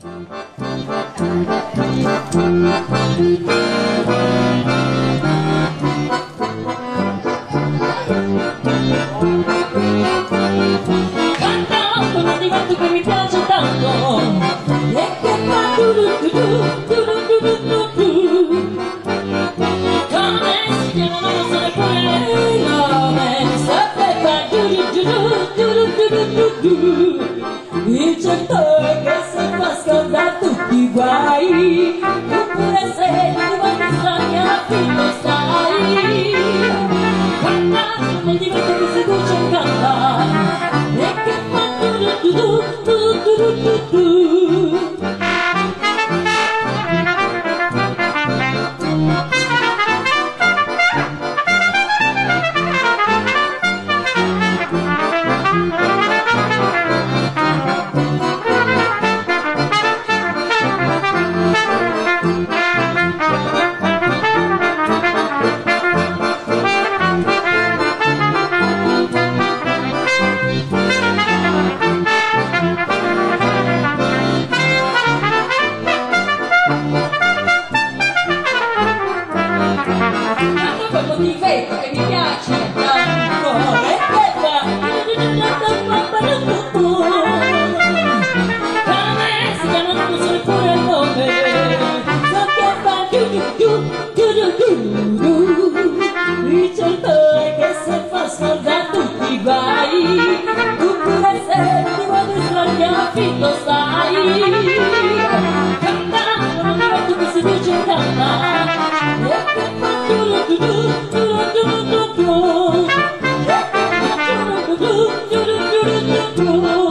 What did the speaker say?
do do do do do Wichita, graças às casas do Piguaí O purecer do Batista que a filha sai Cantar, não diga que você deixa cantar É que é tudo, tudo, tudo, tudo, tudo tanto quello di vetro che mi piace amore bella per me si chiama non so neppure il nome so che fa du du du du du du il centore che se fa scaldare tutti i guai tu pure senti quando straniamo fin lo sai Lord.